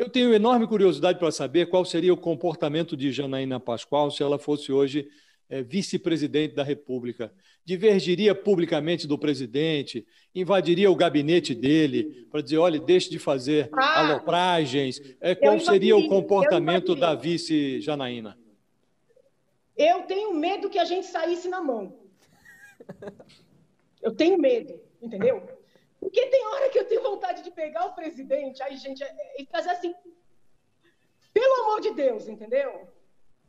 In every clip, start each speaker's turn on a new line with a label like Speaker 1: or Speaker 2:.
Speaker 1: Eu tenho enorme curiosidade para saber qual seria o comportamento de Janaína Pascoal se ela fosse hoje é, vice-presidente da República. Divergiria publicamente do presidente, invadiria o gabinete dele para dizer: olha, deixe de fazer ah, alopragens. É, qual seria o comportamento da vice Janaína?
Speaker 2: Eu tenho medo que a gente saísse na mão. Eu tenho medo, entendeu? Porque tem hora que eu tenho vontade de pegar o presidente, aí, gente, e fazer assim, pelo amor de Deus, entendeu?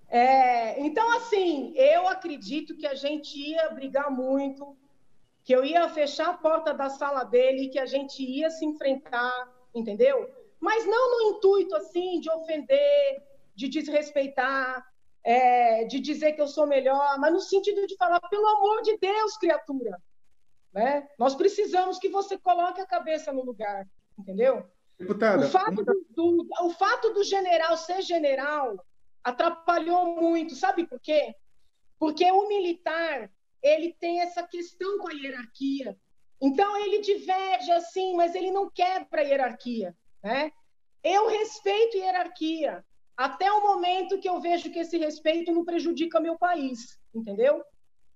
Speaker 2: É, então, assim, eu acredito que a gente ia brigar muito, que eu ia fechar a porta da sala dele, que a gente ia se enfrentar, entendeu? Mas não no intuito, assim, de ofender, de desrespeitar, é, de dizer que eu sou melhor, mas no sentido de falar, pelo amor de Deus, criatura, né? Nós precisamos que você coloque a cabeça no lugar, entendeu? Deputada, o fato, do, do, o fato do general ser general atrapalhou muito, sabe por quê? Porque o militar ele tem essa questão com a hierarquia. Então ele diverge assim, mas ele não quebra a hierarquia, né? Eu respeito hierarquia até o momento que eu vejo que esse respeito não prejudica meu país, entendeu?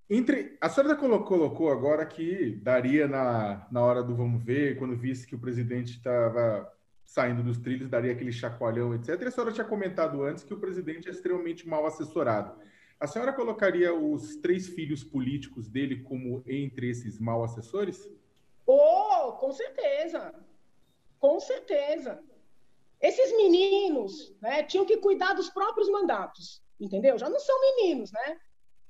Speaker 3: Entre, a senhora colocou agora que daria na, na hora do vamos ver, quando visse que o presidente estava saindo dos trilhos, daria aquele chacoalhão, etc. E a senhora tinha comentado antes que o presidente é extremamente mal assessorado. A senhora colocaria os três filhos políticos dele como entre esses mal assessores?
Speaker 2: Oh, com certeza. Com certeza. Esses meninos né, tinham que cuidar dos próprios mandatos, entendeu? Já não são meninos, né?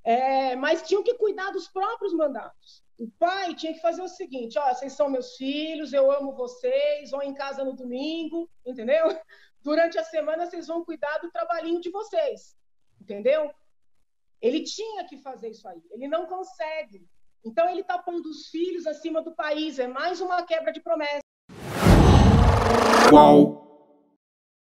Speaker 2: É, mas tinham que cuidar dos próprios mandatos. O pai tinha que fazer o seguinte: ó, vocês são meus filhos, eu amo vocês, vão em casa no domingo, entendeu? Durante a semana vocês vão cuidar do trabalhinho de vocês, entendeu? Ele tinha que fazer isso aí, ele não consegue. Então ele está pondo os filhos acima do país, é mais uma quebra de promessa. Qual?